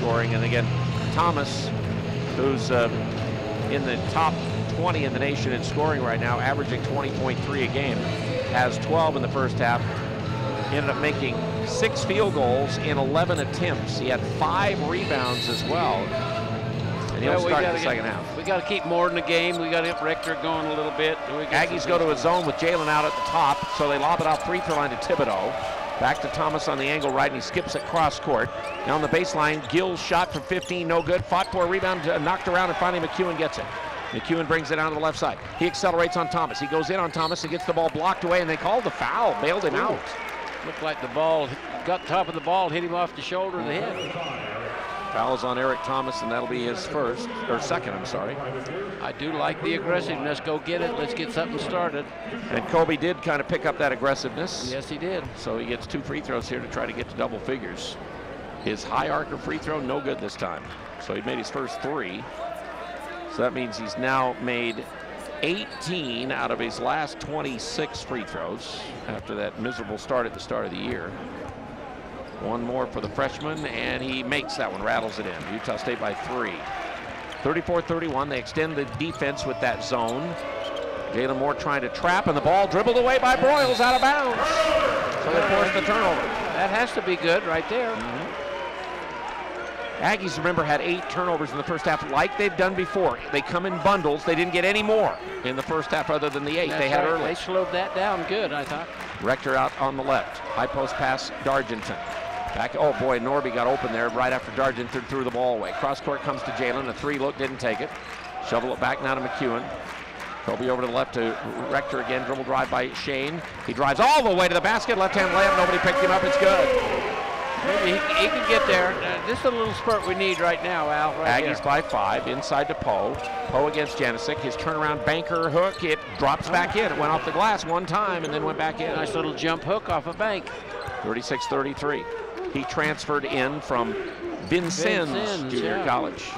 scoring. And again, Thomas, who's uh, in the top 20 in the nation in scoring right now, averaging 20.3 a game, has 12 in the first half. Ended up making six field goals in 11 attempts. He had five rebounds as well. And he'll Well, start gotta the get- second half. We got to keep more in the game. We got to get Rector going a little bit. Aggies go to a zone with Jalen out at the top, so they lob it off free throw line to Thibodeaux. Back to Thomas on the angle right, and he skips it cross court. Now on the baseline, Gill's shot from 15, no good. Fought for a rebound, uh, knocked around, and finally McEwen gets it. McEwen brings it down to the left side. He accelerates on Thomas. He goes in on Thomas and gets the ball blocked away, and they called the foul, bailed him out. Looked like the ball got top of the ball, hit him off the shoulder of the head. Foul is on Eric Thomas, and that'll be his first, or second, I'm sorry. I do like the aggressiveness. Go get it. Let's get something started. And Koby did kind of pick up that aggressiveness. Yes, he did. So he gets two free throws here to try to get to double figures. His high archer free throw, no good this time. So he made his first three. So that means he's now made 18 out of his last 26 free throws after that miserable start at the start of the year. One more for the freshman, and he makes that one, rattles it in. Utah State by three. 34-31, they extend the defense with that zone. Jalen Moore trying to trap, and the ball dribbled away by Broyles out of bounds. So they forced the turnover. That has to be good right there. Mm-hmm. Aggies, remember, had eight turnovers in the first half, like they've done before. They come in bundles. They didn't get any more in the first half other than the eight That's they had right. early. They slowed that down good, I thought. Rector out on the left. High post pass, Dargenton. Back, oh boy, Norby got open there right after Dargenton threw the ball away. Cross court comes to Jalen. A three look, didn't take it. Shovel it back now to McEwen. Koby over to the left to Rector again. Dribble drive by Shane. He drives all the way to the basket. Left hand layup. Nobody picked him up. It's good. Maybe he, he can get there. Uh, this is a little spurt we need right now, Al. Right Aggies here. by five, inside to Poe. Poe against Janicek. His turnaround banker hook, it drops back in. It went off the glass one time and then went back in. Nice little jump hook off a bank. 36-33. He transferred in from Vincennes, Vincennes, Junior yeah. College.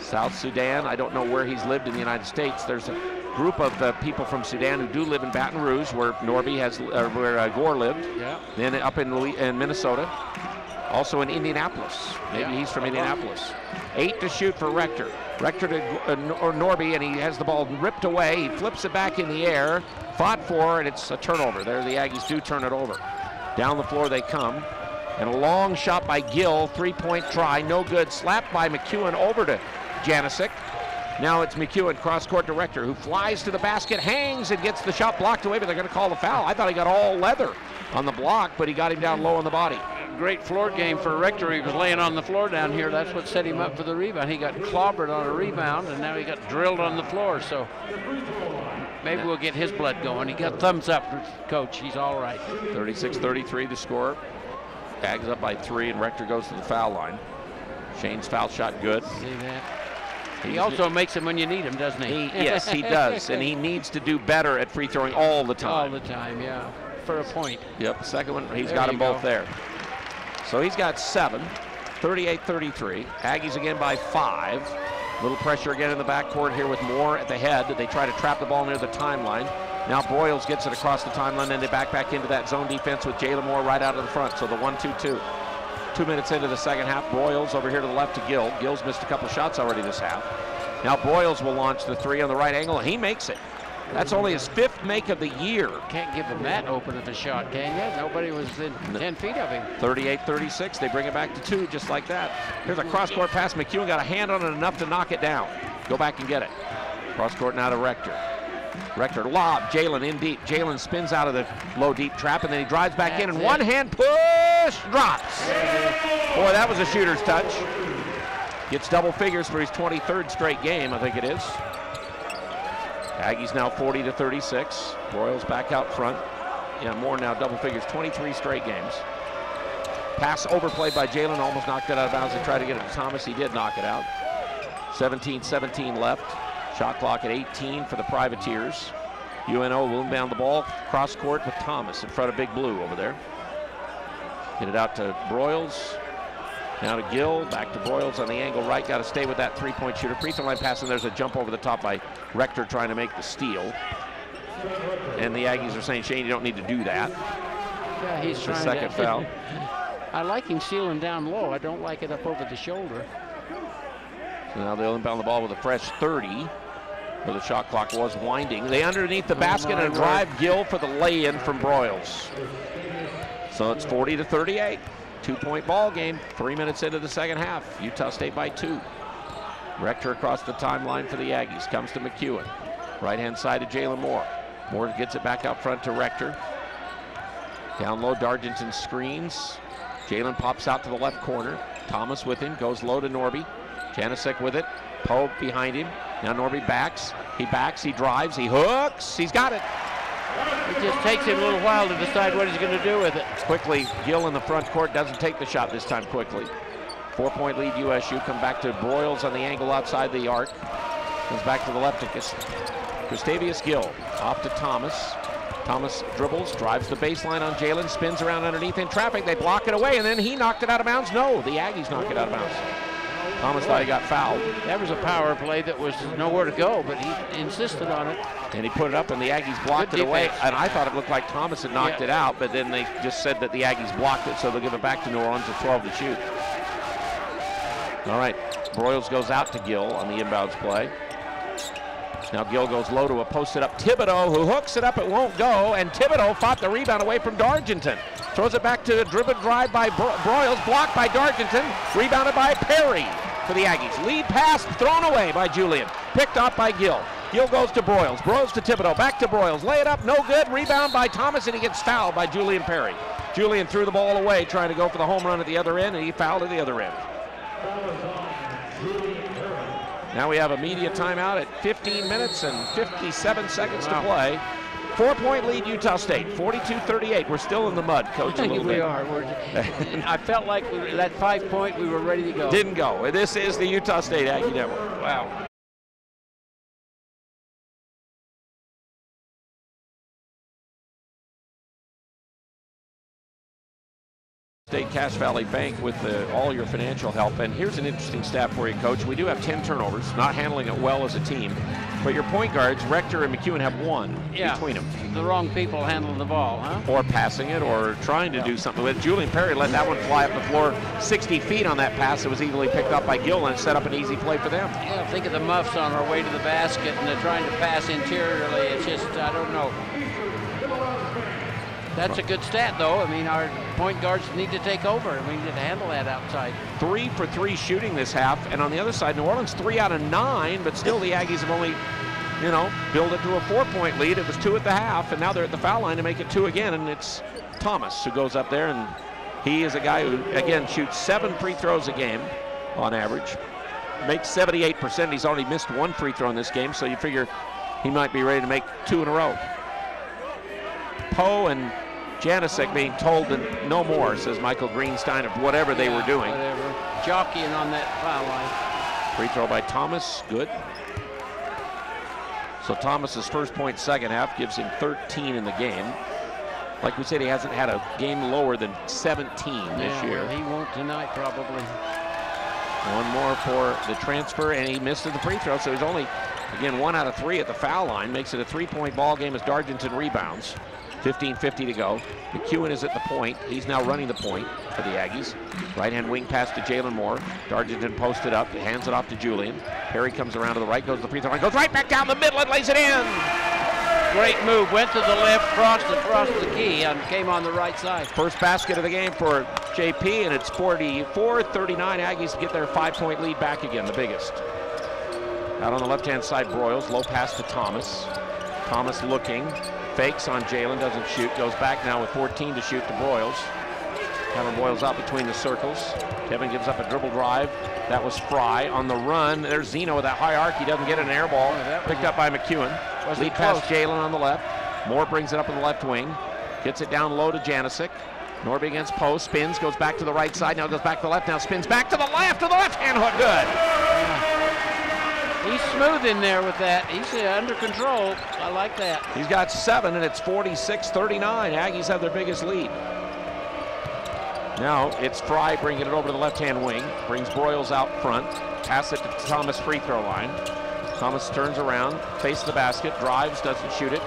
South Sudan, I don't know where he's lived in the United States. There's a group of uh, people from Sudan who do live in Baton Rouge, where Norby has, uh, where uh, Gore lived. Yeah. Then up in, in Minnesota. Also in Indianapolis. Maybe Yeah. he's from Indianapolis. Eight to shoot for Rector. Rector to uh, or Norby, and he has the ball ripped away. He flips it back in the air. Fought for, and it's a turnover. There, the Aggies do turn it over. Down the floor they come. And a long shot by Gill, three-point try, no good. Slapped by McEwen over to Janicek. Now it's McEwen, cross-court director, who flies to the basket, hangs, and gets the shot blocked away, but they're going to call the foul. I thought he got all leather on the block, but he got him down low on the body. Great floor game for Rector. He was laying on the floor down here. That's what set him up for the rebound. He got clobbered on a rebound, and now he got drilled on the floor. So maybe we'll get his blood going. He got thumbs up, coach. He's all right. 36-33 the score. Ags up by three, and Rector goes to the foul line. Shane's foul shot good. See that? He also makes him when you need him, doesn't He, he? yes, he does, and he needs to do better at free throwing all the time. all the time, yeah. For a point. Yep, second one, he's There got them both go. there. So he's got seven, 38-33. Aggies again by five. Little pressure again in the backcourt here with Moore at the head. They try to trap the ball near the timeline. Now Broyles gets it across the timeline, and they back back into that zone defense with Jalen Moore right out of the front. So the one-two-two. Two minutes into the second half, Broyles over here to the left to Gill. Gill's missed a couple shots already this half. Now Broyles will launch the three on the right angle, and he makes it. That's only his fifth make of the year. Can't give him that open of a shot, can you? Nobody was in 10 feet of him. 38-36. They bring it back to two, just like that. Here's a cross-court pass. McEwen got a hand on it enough to knock it down. Go back and get it. Cross-court now to Rector. Rector lob. Jalen in deep. Jalen spins out of the low deep trap, and then he drives back in, and That's one hand push drops. Boy, that was a shooter's touch. Gets double figures for his 23rd straight game, I think it is. Aggies now 40 to 36. Broyles back out front. Yeah, more now double figures, 23 straight games. Pass overplayed by Jalen, almost knocked it out of bounds. They tried to get it to Thomas. He did knock it out. 17-17 left. Shot clock at 18 for the Privateers. UNO will inbound the ball cross court with Thomas in front of Big Blue over there. Get it out to Broyles. Now to Gill, back to Broyles on the angle right. Got to stay with that three-point shooter. Free throw line pass, and there's a jump over the top by Rector trying to make the steal. And the Aggies are saying, Shane, you don't need to do that. Yeah, he's The trying second to, foul. I like him sealing down low. I don't like it up over the shoulder. So now they'll inbound the ball with a fresh 30, where the shot clock was winding. They underneath the oh basket and drive Gill for the lay-in from Broyles. So it's 40 to 38. Two-point ball game. Three minutes into the second half. Utah State by two. Rector across the timeline for the Aggies. Comes to McEwen. Right-hand side to Jalen Moore. Moore gets it back out front to Rector. Down low, Dargenton screens. Jalen pops out to the left corner. Thomas with him, goes low to Norby. Janicek with it. Poe behind him. Now Norby backs. He backs, he drives, he hooks. He's got it. It just takes him a little while to decide what he's going to do with it. Quickly, Gill in the front court doesn't take the shot this time quickly. Four point lead USU. Come back to Broyles on the angle outside the arc. Comes back to the left to Gustavius Gill. Off to Thomas. Thomas dribbles, drives the baseline on Jalen, spins around underneath in traffic. They block it away, and then he knocked it out of bounds. No, the Aggies knocked it out of bounds. Thomas thought he got fouled. That was a power play that was nowhere to go, but he insisted on it. And he put it up, and the Aggies blocked Good it away. And I thought it looked like Thomas had knocked Yeah. it out, but then they just said that the Aggies blocked it, so they'll give it back to New Orleans at 12 to shoot. All right, Broyles goes out to Gill on the inbounds play. Now Gill goes low to a posted up Thibodeaux, who hooks it up, it won't go, and Thibodeaux fought the rebound away from Dargenton. Throws it back to a dribble drive by Bro- Broyles, blocked by Dargenton, rebounded by Pearre for the Aggies. Lead pass thrown away by Julian, picked up by Gill. Gill goes to Broyles, Broyles to Thibodeaux, back to Broyles, lay it up, no good, rebound by Thomas, and he gets fouled by Julian Pearre. Julian threw the ball away, trying to go for the home run at the other end, and he fouled at the other end. Now we have a media timeout at 15 minutes and 57 seconds to play. Four-point lead, Utah State, 42-38. We're still in the mud, Coach, a little we bit. are. We're, I felt like we, that five point, we were ready to go. Didn't go. This is the Utah State Aggie Network. Wow. State Cash Valley Bank with the, all your financial help. And here's an interesting stat for you, Coach. We do have 10 turnovers, not handling it well as a team. But your point guards, Rector and McEwen, have one Yeah. between them. The wrong people handling the ball, huh? Or passing it or trying to do something with it. Julian Pearre let that one fly up the floor 60 feet on that pass. It was easily picked up by Gill and set up an easy play for them. Yeah, think of the muffs on our way to the basket and they're trying to pass interiorly. It's just, I don't know. That's a good stat, though. I mean, our point guards need to take over. I mean, to handle that outside. Three for three shooting this half. And on the other side, New Orleans three out of nine, but still the Aggies have only, you know, built it to a four point lead. It was two at the half, and now they're at the foul line to make it two again. And it's Thomas who goes up there, and he is a guy who, again, shoots seven free throws a game on average. Makes 78%. He's already missed one free throw in this game, so you figure he might be ready to make two in a row. Poe and Janicek being told to no more, says Michael Greenstein, of whatever they were doing. Whatever. Jockeying on that foul line. Free throw by Thomas, good. So Thomas's first point second half gives him 13 in the game. Like we said, he hasn't had a game lower than 17 this Yeah, year. He won't tonight, probably. One more for the transfer, and he missed the free throw, so he's only, again, one out of three at the foul line. Makes it a three-point ball game as Dargenton rebounds. 15.50 to go. McEwen is at the point. He's now running the point for the Aggies. Right-hand wing pass to Jalen Moore. Dargenton posted up, hands it off to Julian. Pearre comes around to the right, goes to the free throw line, goes right back down the middle and lays it in. Great move. Went to the left, crossed across the key, and came on the right side. First basket of the game for JP, and it's 44-39. Aggies get their five-point lead back again, the biggest. Out on the left-hand side, Broyles, low pass to Thomas. Thomas looking, fakes on Jalen, doesn't shoot, goes back now with 14 to shoot to Broyles. Tevin Broyles out between the circles. Kevin gives up a dribble drive. That was Frye on the run. There's Zeno with that high arc. He doesn't get an air ball. Picked up by McEwen. Lead pass. Jalen on the left. Moore brings it up in the left wing. Gets it down low to Janicek. Norby against post. Spins, goes back to the right side. Now goes back to the left. Now spins back to the left. To the left hand hook. Good. He's smooth in there with that. He's uh, under control. I like that. He's got seven, and it's 46-39. Aggies have their biggest lead. Now it's Frye bringing it over to the left-hand wing. Brings Broyles out front. Pass it to Thomas free throw line. Thomas turns around, faces the basket, drives, doesn't shoot it.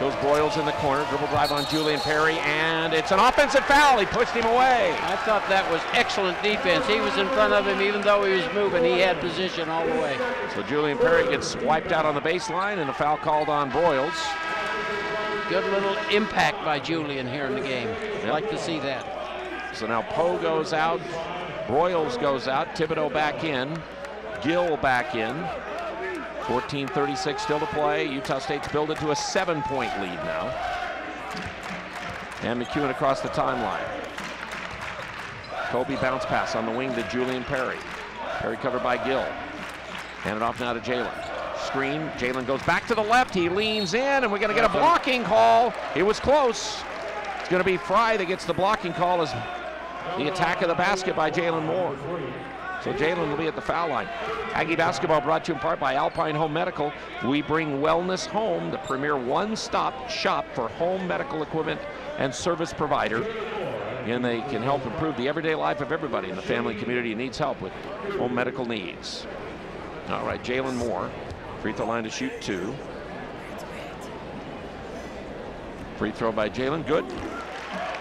Goes Broyles in the corner, dribble drive on Julian Pearre, and it's an offensive foul. He pushed him away. I thought that was excellent defense. He was in front of him even though he was moving. He had position all the way. So Julian Pearre gets wiped out on the baseline and a foul called on Broyles. Good little impact by Julian here in the game. Yep. like to see that. So now Poe goes out, Broyles goes out, Thibodeaux back in, Gill back in. 14:36 still to play. Utah State's built it to a seven-point lead now. And McEwen across the timeline. Koby bounce pass on the wing to Julian Pearre. Pearre covered by Gill. Hand it off now to Jalen. Screen. Jalen goes back to the left. He leans in, and we're going to get a blocking call. It was close. It's going to be Frye that gets the blocking call as the attack of the basket by Jalen Moore. So Jalen will be at the foul line. Aggie basketball brought to you in part by Alpine Home Medical. We bring wellness home, the premier one-stop shop for home medical equipment and service provider. And they can help improve the everyday life of everybody in the family community who needs help with home medical needs. All right, Jalen Moore, free throw line to shoot two. Free throw by Jalen, good.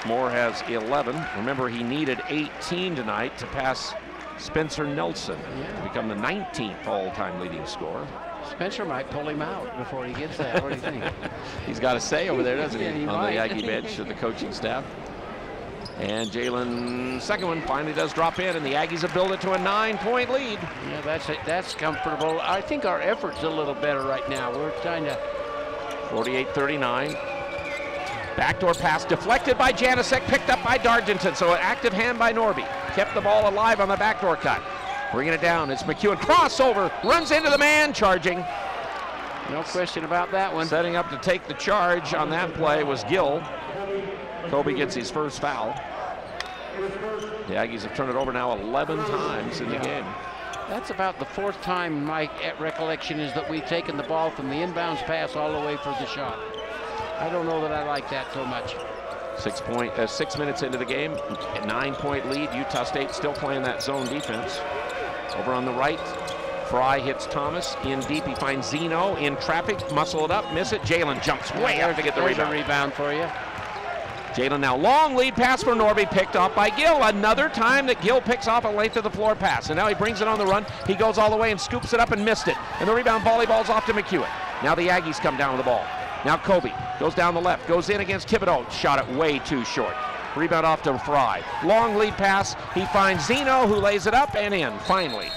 Moore has 11. Remember, he needed 18 tonight to pass Spencer Nelson yeah. to become the 19th all-time leading scorer. Spencer might pull him out before he gets that. What do you think? He's got a say over there, doesn't yeah, he, he on might. the Aggie bench of the coaching staff. And Jalen, second one, finally does drop in, and the Aggies have built it to a nine-point lead. Yeah, that's it. That's comfortable. I think our effort's a little better right now. We're trying to. 48-39. Backdoor pass deflected by Janicek, picked up by Dargenton. So an active hand by Norby. Kept the ball alive on the backdoor cut. Bringing it down. It's McEwen. Crossover. Runs into the man. Charging. No question about that one. Setting up to take the charge on that play was Gill. Koby gets his first foul. The Aggies have turned it over now 11 times in the yeah. game. That's about the fourth time my recollection is that we've taken the ball from the inbounds pass all the way for the shot. I don't know that I like that so much. Six point, uh, six minutes into the game, nine point lead. Utah State still playing that zone defense. Over on the right, Frye hits Thomas in deep. He finds Zeno in traffic, muscle it up, miss it. Jalen jumps way out to get the rebound. rebound for you. Jalen now long lead pass for Norby picked off by Gill. Another time that Gill picks off a length of the floor pass. And now he brings it on the run. He goes all the way and scoops it up and missed it. And the rebound volleyball's off to McEwen. Now the Aggies come down with the ball. Now Koby goes down the left, goes in against Thibodeaux. Shot it way too short. Rebound off to Frye. Long lead pass. He finds Zeno, who lays it up and in, finally.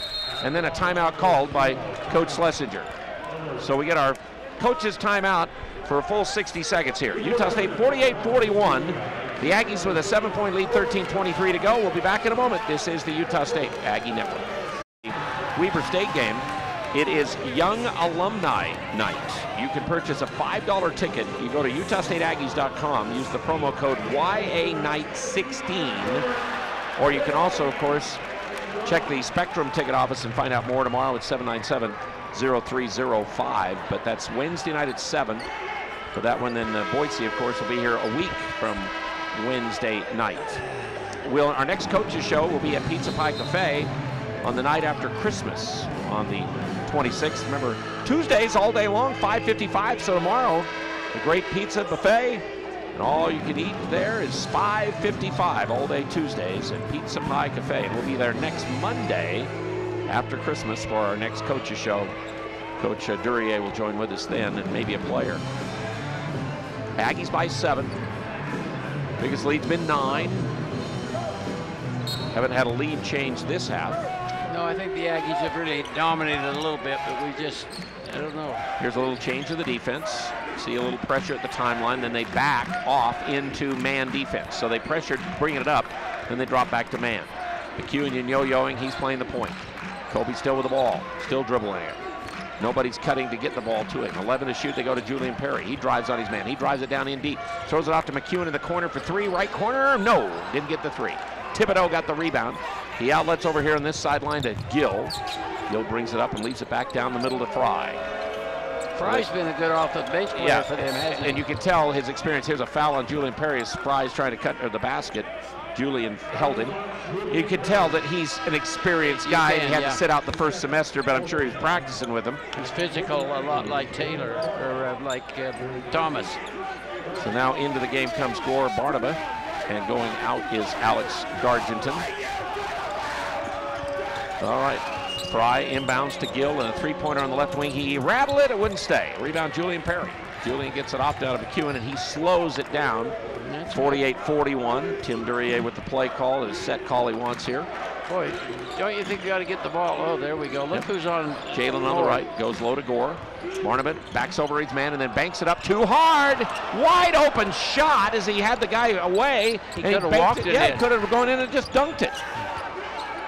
And then a timeout called by Coach Slessinger. So we get our coach's timeout for a full 60 seconds here. Utah State 48-41. The Aggies with a seven-point lead, 13-23 to go. We'll be back in a moment. This is the Utah State Aggie Network. Weber State game it is Young Alumni Night. You can purchase a $5 ticket. You go to UtahStateAggies.com, use the promo code YANight16, or you can also, of course, check the Spectrum ticket office and find out more tomorrow at 797-0305. But that's Wednesday night at 7 for that one. Then uh, Boise, of course, will be here a week from Wednesday night. We'll, our next coaches show will be at Pizza Pie Cafe on the night after Christmas on the 26th. Remember, Tuesdays all day long, 5.55. So tomorrow, the great pizza buffet. And all you can eat there is 5.55 all day Tuesdays at Pizza Pie Cafe. And we'll be there next Monday after Christmas for our next coaches show. Coach uh, Duryea will join with us then and maybe a player. Aggies by seven. Biggest lead's been nine. Haven't had a lead change this half. I think the Aggies have really dominated a little bit, but we just, I don't know. Here's a little change of the defense. See a little pressure at the timeline, then they back off into man defense. So they pressured, bringing it up, then they drop back to man. McEwen yo-yoing, he's playing the point. Koby still with the ball, still dribbling it. Nobody's cutting to get the ball to it. 11 to shoot, they go to Julian Pearre. He drives on his man. He drives it down in deep. Throws it off to McEwen in the corner for three. Right corner, no, didn't get the three. Thibodeaux got the rebound. He outlets over here on this sideline to Gill. Gill brings it up and leaves it back down the middle to Frye. Frye's been a good off the bench player yeah. for them, and you can tell his experience. Here's a foul on Julian Pearre as Frye's trying to cut the basket. Julian held him. You could tell that he's an experienced guy. can, he had yeah. to sit out the first semester, but I'm sure he was practicing with him. He's physical, a lot like Taylor or uh, like uh, Thomas. So now into the game comes Gore Barnaba, and going out is Alex Dargenton. All right, Frye inbounds to Gill and a three-pointer on the left wing. He rattled it, it wouldn't stay. Rebound Julian Pearre. Julian gets it off down to McEwen and he slows it down. 48-41. Tim Duryea with the play call, his set call he wants here. Boy, don't you think you got to get the ball? Oh, there we go. Look who's on. Jalen on the right, goes low to Gore. Barnabas backs over his man and then banks it up too hard. Wide open shot as he had the guy away. He coulda walked it Yeah, in. could have gone in and just dunked it.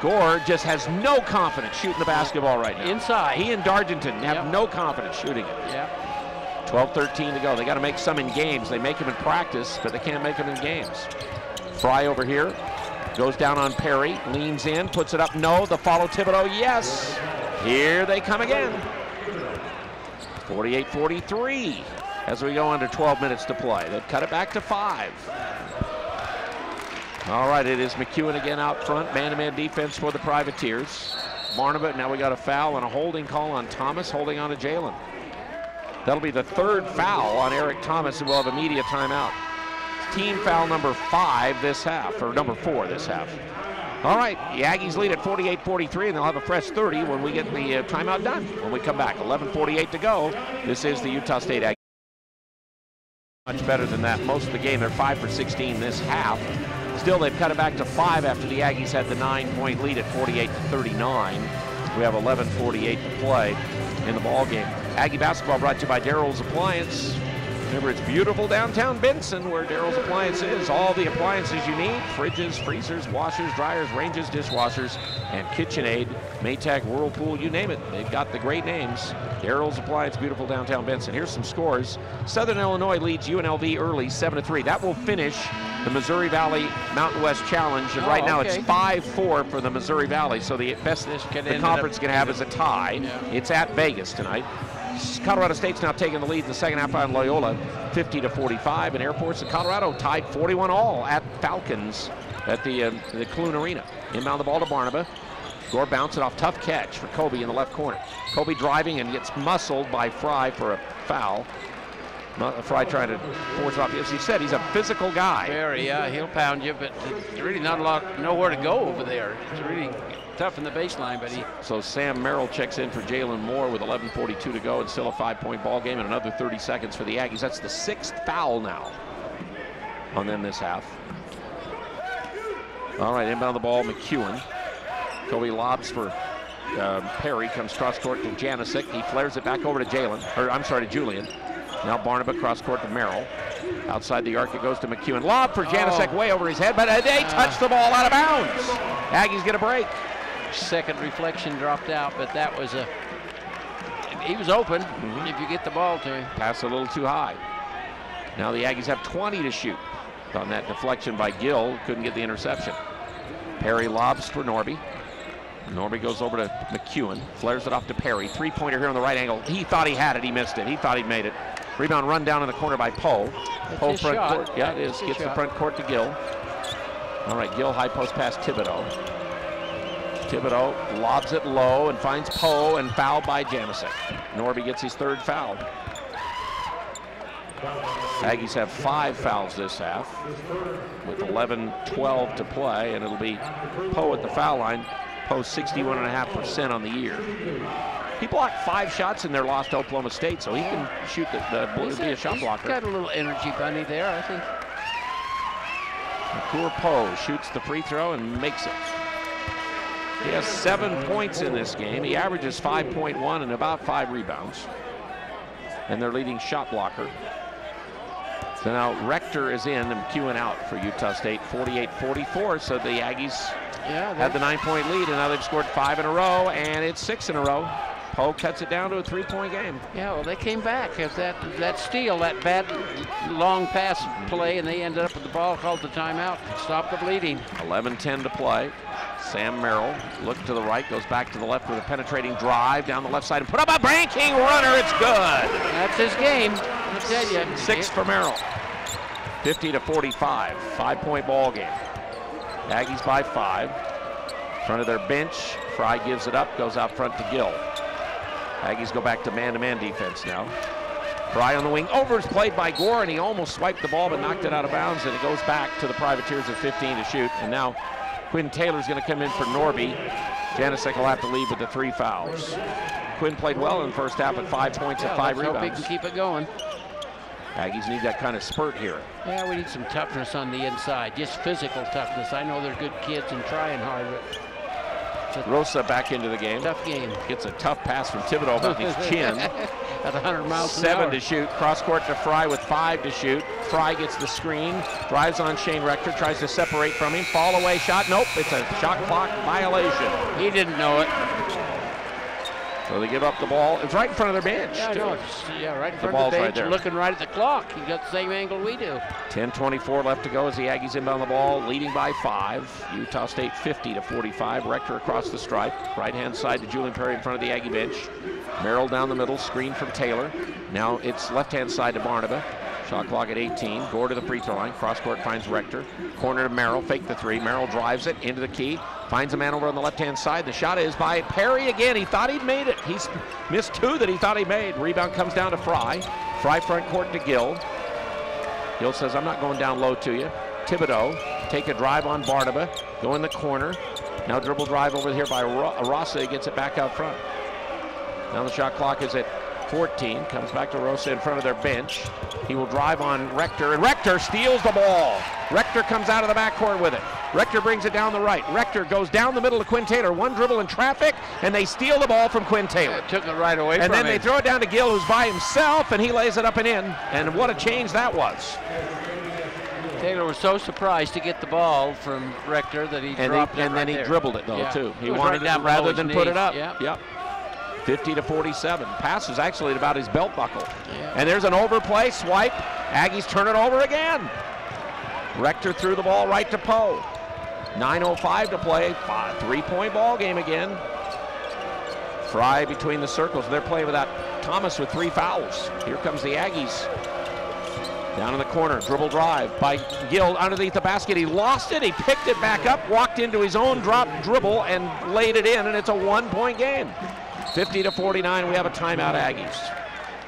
Gore just has no confidence shooting the basketball right now. Inside. He and Dargenton have Yep. no confidence shooting it. Yeah. 12-13 to go. They got to make some in games. They make them in practice, but they can't make them in games. Frye over here. Goes down on Pearre, leans in, puts it up. No, the follow Thibodeaux. Yes. Here they come again. 48-43 as we go under 12 minutes to play. They've cut it back to five. All right, it is McEwen again out front. Man-to-man defense for the Privateers. Barnabas, now we got a foul and a holding call on Thomas, holding on to Jalen. That'll be the third foul on Eric Thomas, and we'll have a media timeout. Team foul number five this half, or number four this half. All right, the Aggies lead at 48-43, and they'll have a fresh 30 when we get the uh, timeout done. When we come back, 11:48 to go. This is the Utah State Aggies. Much better than that. Most of the game, they're five for 16 this half. Still, they've cut it back to five after the Aggies had the nine-point lead at 48 39. We have 11:48 to play in the ball game. Aggie basketball brought to you by Daryl's Appliance. Remember, it's beautiful downtown Benson where Daryl's Appliance is. All the appliances you need fridges, freezers, washers, dryers, ranges, dishwashers, and KitchenAid, Maytag, Whirlpool, you name it. They've got the great names. Daryl's Appliance, beautiful downtown Benson. Here's some scores. Southern Illinois leads UNLV early, 7 3. That will finish the Missouri Valley Mountain West Challenge. And Oh, right now okay. it's 5 4 for the Missouri Valley. So the best the up- conference can have is a tie. Yeah. It's at Vegas tonight. Colorado State's now taking the lead in the second half on Loyola, 50 to 45. And Air Force and Colorado tied 41 all at Falcons at the uh, the Clune Arena. Inbound the ball to Barnaba. Gore bounce it off. Tough catch for Koby in the left corner. Koby driving and gets muscled by Frye for a foul. Frye trying to force it off. As he said, he's a physical guy. Very, yeah, he'll pound you, but really not a lot, nowhere to go over there. It's really tough in the baseline, but he, So Sam Merrill checks in for Jalen Moore with 11:42 to go and still a five-point ball game and another 30 seconds for the Aggies. That's the sixth foul now on them this half. All right, inbound the ball, McEwen. Koby lobs for um, Pearre, comes cross court to Janicek. He flares it back over to Jalen, or I'm sorry, to Julian. Now Barnaba cross court to Merrill. Outside the arc, it goes to McEwen. Lob for Janicek Oh. way over his head, but uh, they touch the ball out of bounds. Aggies get a break. Second reflection dropped out, but that was a, he was open mm-hmm. if you get the ball to him. Pass a little too high. Now the Aggies have 20 to shoot on that deflection by Gill. Couldn't get the interception. Pearre lobs for Norby. Norby goes over to McEwen, flares it off to Pearre. Three-pointer here on the right angle. He thought he had it. He missed it. He thought he'd made it. Rebound run down in the corner by Poe. Poe front shot. court. Yeah, it is. Gets the front court to Gill. All right, Gill high post pass Thibodeaux. Thibodeaux lobs it low and finds Poe and fouled by Janicek. Norby gets his third foul. Aggies have five fouls this half with 11-12 to play, and it'll be Poe at the foul line. Poe 61.5% on the year. He blocked five shots in their loss to Oklahoma State, so he can shoot the, the He's be a shot he's blocker. got a little energy bunny there, I think. Kur Poe shoots the free throw and makes it. He has seven points in this game. He averages 5.1 and about five rebounds. And their leading shot blocker. So now Rector is in and McEwen out for Utah State, 48-44. So the Aggies Yeah, had the nine-point lead, and now they've scored five in a row, and it's six in a row. Poe cuts it down to a three-point game. yeah. Well, they came back as that that steal, that bad long pass play, and they ended up with the ball called the timeout. Stop the bleeding. 11-10 to play. Sam Merrill look to the right, goes back to the left with a penetrating drive down the left side and put up a banking runner. It's good. That's his game. I tell you. Six for Merrill. 50 to 45, five-point ball game. Aggies by five. Front of their bench. Frye gives it up, goes out front to Gill. Aggies go back to man-to-man defense now. Frye on the wing. Over is played by Gore, and he almost swiped the ball but knocked it out of bounds, and it goes back to the Privateers at 15 to shoot. And now Quinn Taylor's going to come in for Norby. Janicek will have to leave with the three fouls. Quinn played well in the first half at five points Yeah, and five let's hope he can keep it going. Aggies need that kind of spurt here. Yeah, we need some toughness on the inside, just physical toughness. I know they're good kids and trying hard, but Rosa back into the game. tough game. Gets a tough pass from Thibodeaux about his chin. At 100 miles an Seven to shoot. Cross court to Frye with five to shoot. Frye gets the screen. Drives on Shane Rector. Tries to separate from him. Fall away shot. Nope. It's a shot clock violation. He didn't know it. So they give up the ball. It's right in front of their bench. Yeah, I too. know. It's, yeah, right in The front of ball's the right bench, there. looking right at the clock. He got the same angle we do. 10-24 left to go as the Aggies inbound the ball, leading by five. Utah State 50 to 45. Rector across the stripe. Right hand side to Julian Pearre in front of the Aggie bench. Merrill down the middle, screen from Taylor. Now it's left hand side to Barnaba. Shot clock at 18. Gore to the free throw line. Cross court finds Rector. Corner to Merrill. Fake the three. Merrill drives it into the key. Finds a man over on the left hand side. The shot is by Pearre again. He thought he'd made it. He's missed two that he thought he made. Rebound comes down to Frye. Frye front court to Gill. Gill says, I'm not going down low to you. Thibodeaux, take a drive on Barnaba, go in the corner. Now dribble drive over here by Ro- Rossa, he gets it back out front. Now the shot clock is at 14, comes back to Rosa in front of their bench. He will drive on Rector, and Rector steals the ball. Rector comes out of the backcourt with it. Rector brings it down the right. Rector goes down the middle to Quinn Taylor. One dribble in traffic, and they steal the ball from Quinn Taylor. Took it right away And then they throw it down to Gill, who's by himself, and he lays it up and in. And what a change that was. Taylor was so surprised to get the ball from Rector that he And, dropped he, it and right then he there. dribbled it, though, Yeah. too. He wanted right it rather than put it up. Yep. Yep. 50 to 47. Pass is actually about his belt buckle. Yeah. And there's an overplay, swipe. Aggies turn it over again. Rector threw the ball right to Poe. 9.05 to play. Five, three-point ball game again. Frye between the circles. They're playing without Thomas with three fouls. Here comes the Aggies. Down in the corner, dribble drive by Gill underneath the basket. He lost it. He picked it back up, walked into his own drop dribble, and laid it in, and it's a one-point game. 50 to 49. We have a timeout, Aggies.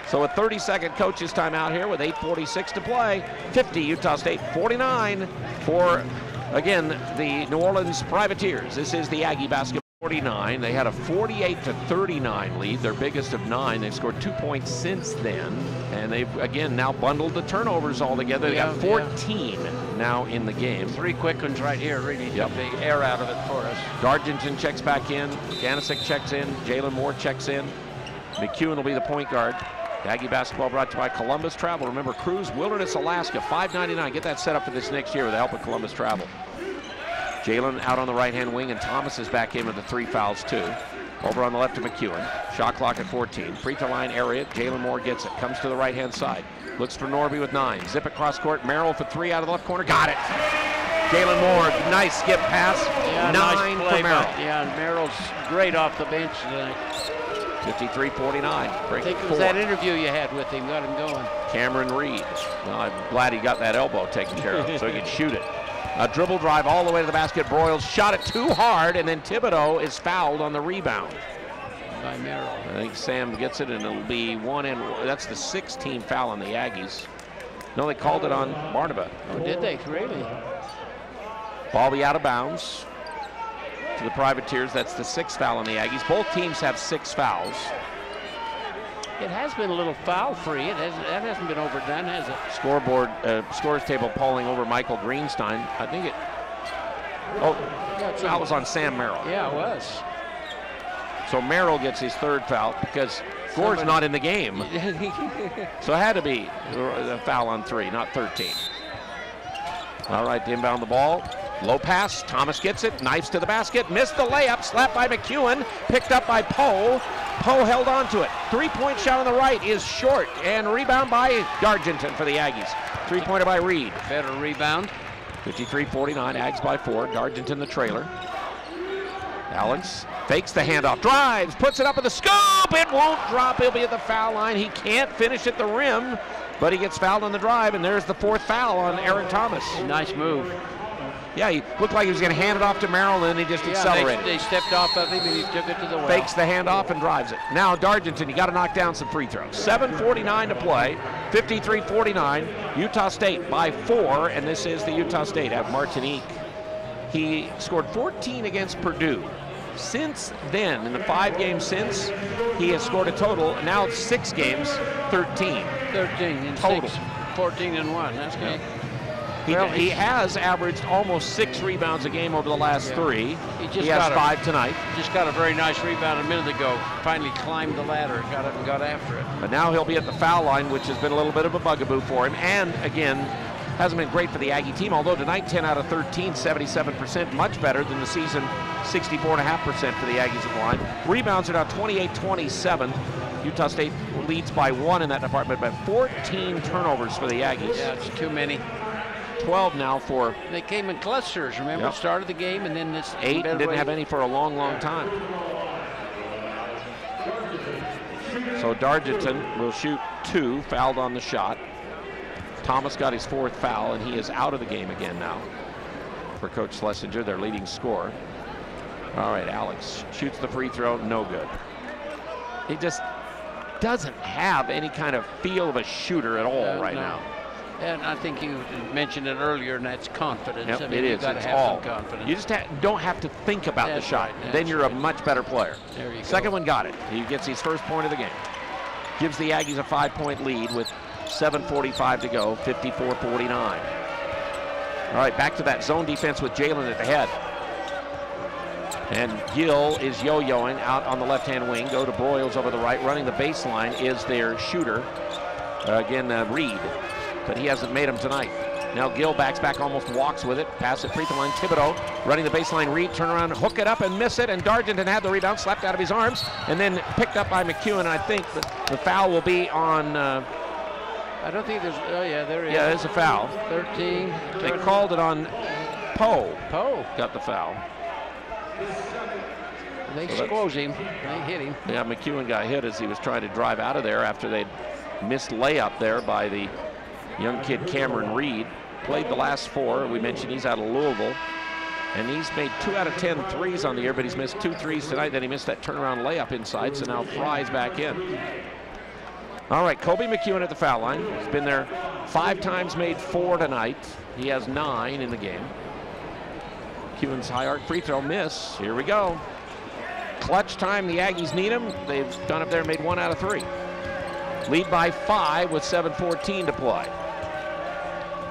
So a 30-second coaches timeout here with 8:46 to play. 50 Utah State, 49 for again the New Orleans Privateers. This is the Aggie basketball. 49. They had a 48 to 39 lead, their biggest of nine. They've scored two points since then, and they've again now bundled the turnovers all together. They got Yeah, yeah. 14 now in the game. Three quick ones right here really Yep. took the air out of it for us. Dargenton checks back in. Janicek checks in. Jalen Moore checks in. McEwen will be the point guard. Aggie basketball brought to you by Columbus Travel. Remember, Cruise Wilderness, Alaska, $5.99. Get that set up for this next year with the help of Columbus Travel. Jalen out on the right-hand wing, and Thomas is back in with the three fouls, too. Over on the left to McEwen. Shot clock at 14. Free throw line area. Jalen Moore gets it. Comes to the right-hand side. Looks for Norby with nine. Zip it cross court. Merrill for three out of the left corner. Got it. Jalen Moore, nice skip pass. Yeah, nine nice play for Merrill. by- Yeah, Merrill's great off the bench tonight. 53-49. I think it four. was that interview you had with him, got him going. Cameron Reed. Well, I'm glad he got that elbow taken care of so he could shoot it. A dribble drive all the way to the basket. Broyles shot it too hard, and then Thibodeaux is fouled on the rebound. by Merrill. I think Sam gets it, and it'll be one and that's the 16th foul on the Aggies. No, they called it on Barnaba. Oh, did they really? Ball be out of bounds to the Privateers. That's the sixth foul on the Aggies. Both teams have six fouls. It has been a little foul free. It has, that hasn't been overdone, has it? Scoreboard, uh, scores table polling over Michael Greenstein. I think it. Oh, Yeah, was on Sam Merrill. Yeah, it was. So Merrill gets his third foul because Gore's Somebody- not in the game. So it had to be a foul on three, not 13. All right, inbound the ball. Low pass. Thomas gets it. Knifes to the basket. Missed the layup. Slapped by McEwen. Picked up by Poe. Poe held on to it. Three-point shot on the right is short. And rebound by Dargenton for the Aggies. Three-pointer by Reed. Better rebound. 53-49. Ags by four. Dargenton the trailer. Alex fakes the handoff, drives, puts it up in the scoop. It won't drop. He'll be at the foul line. He can't finish at the rim, but he gets fouled on the drive, and there's the fourth foul on Aaron Thomas. Nice move. Yeah, he looked like he was going to hand it off to Merrill, and he just Yeah, accelerated. they, they stepped off of him and he took it to the well. fakes the handoff and drives it. Now Dargenton, you got to knock down some free throws. 7:49 to play, 53-49. Utah State by four, and this is the Utah State at Martinique. He scored 14 against Purdue. Since then, in the five games since, he has scored a total now it's six games, 13. 13 and Total. 6, 14 and 1. That's good. He, Well, he has averaged almost six rebounds a game over the last Yeah. three. He just he has got a- five tonight. Just got a very nice rebound a minute ago. Finally climbed the ladder, got up and got after it. But now he'll be at the foul line, which has been a little bit of a bugaboo for him. And again, hasn't been great for the Aggie team, although tonight 10 out of 13, 77%, much better than the season 64.5% for the Aggies at the line. Rebounds are now 28-27. Utah State leads by one in that department, but 14 turnovers for the Aggies. Yeah, it's too many. 12 now for They came in clusters, remember? Yep. Started the game and then this eight and didn't midway- have any for a long, long time. So Dargenton will shoot two, fouled on the shot. Thomas got his fourth foul, and he is out of the game again now for Coach Slessinger, their leading scorer. All right, Alex shoots the free throw, no good. He just doesn't have any kind of feel of a shooter at all Uh, right no. now. And I think you mentioned it earlier, and that's confidence. Yep, I mean, it is. got to It's have all. some confidence. You just ha- don't have to think about That's the shot. right, then you're a much better player. There you Second go. one got it. He gets his first point of the game. Gives the Aggies a five-point lead with 7.45 to go, 54-49. All right, back to that zone defense with Jalen at the head. And Gill is yo-yoing out on the left-hand wing. Go to Broyles over the right. Running the baseline is their shooter. Uh, again, uh, Reed. But he hasn't made them tonight. Now Gill backs back, almost walks with it. Pass it free throw line. Thibodeaux running the baseline. Reed turn around, hook it up and miss it. And Dargenton had the rebound, slapped out of his arms, and then picked up by McEwen. I think the, the foul will be on. Uh, I don't think there's. Oh yeah, there is. yeah, there's a foul. 13. They called it on Poe. Poe. Got the foul. They So squoze him. They hit him. Yeah, McEwen got hit as he was trying to drive out of there after they'd missed layup there by the young kid Cameron Reed. Played the last four. We mentioned he's out of Louisville. And he's made two out of ten threes on the year, but he's missed two threes tonight. Then he missed that turnaround layup inside, so now Frye's back in. All right, Koby McEwen at the foul line. He's been there five times, made four tonight. He has nine in the game. McEwen's high arc free throw miss. Here we go. Clutch time, the Aggies need him. They've gone up there and made one out of three. Lead by five with 7.14 to play.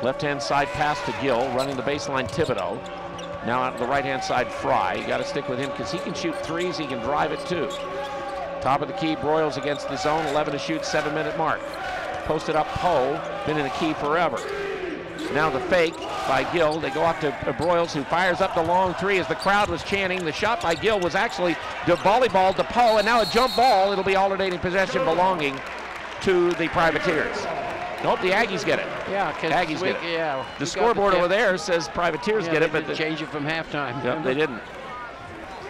Left-hand side pass to Gill, running the baseline Thibodeaux. Now out to the right-hand side, Frye. You got to stick with him because he can shoot threes, he can drive it too. Top of the key, Broyles against the zone, 11 to shoot, seven-minute mark. Posted up Poe, been in the key forever. Now the fake by Gill. They go off to Broyles, who fires up the long three as the crowd was chanting. The shot by Gill was actually the volleyball to Poe, and now a jump ball. It'll be alternating possession belonging to the Privateers. Nope, the Aggies get it. Yeah, Aggies we, get it. Yeah. The scoreboard tip. over there says Privateers Yeah, get they it, but didn't the, change it from halftime. Yep, they didn't.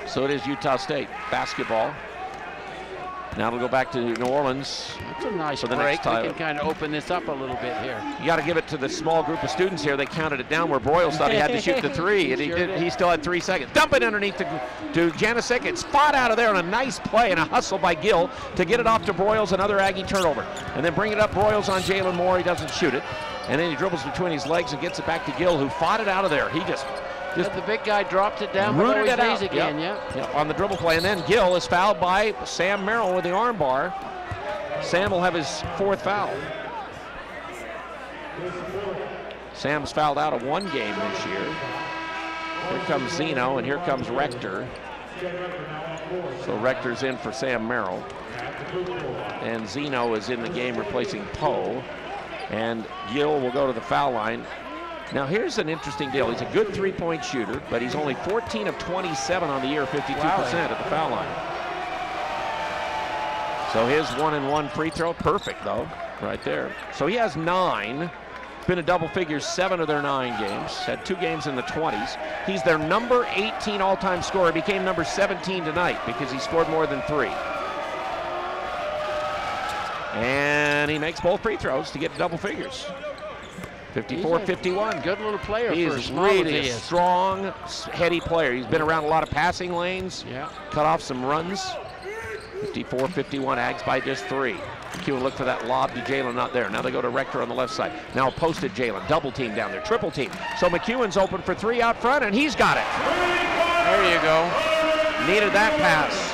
So it is Utah State basketball. Now it'll go back to New Orleans. That's a nice For the break. next We can kind of open this up a little bit here. You got to give it to the small group of students here. They counted it down where Broyles thought he had to shoot the three, and he, Sure did, did. he still had three seconds. Dump it underneath to, to Janicek. It's spot out of there on a nice play and a hustle by Gill to get it off to Broyles, another Aggie turnover. And then bring it up Broyles on Jalen Moore. He doesn't shoot it. And then he dribbles between his legs and gets it back to Gill, who fought it out of there. He just just the big guy dropped it down rooted his it out again, Yep. yeah. Yep, on the dribble play. And then Gill is fouled by Sam Merrill with the arm bar. Sam will have his fourth foul. Sam's fouled out of one game this year. Here comes Zeno, and here comes Rector. So Rector's in for Sam Merrill. And Zeno is in the game replacing Poe. And Gill will go to the foul line. Now here's an interesting deal. He's a good three-point shooter, but he's only 14 of 27 on the year, 52% at the foul line. So his one and one free throw, perfect though, right there. So he has nine. Been a double figure seven of their nine games. Had two games in the 20s. He's their number 18 all-time scorer. Became number 17 tonight because he scored more than three. And he makes both free throws to get double figures. 54 51. Good little player He for is as really he a strong, heady player. He's been around a lot of passing lanes, Yeah. cut off some runs. 54 51, Ags by just three. McEwen look for that lob to Jalen, not there. Now they go to Rector on the left side. Now posted Jalen, double team down there, triple team. So McEwen's open for three out front, and he's got it. There you go. Needed that pass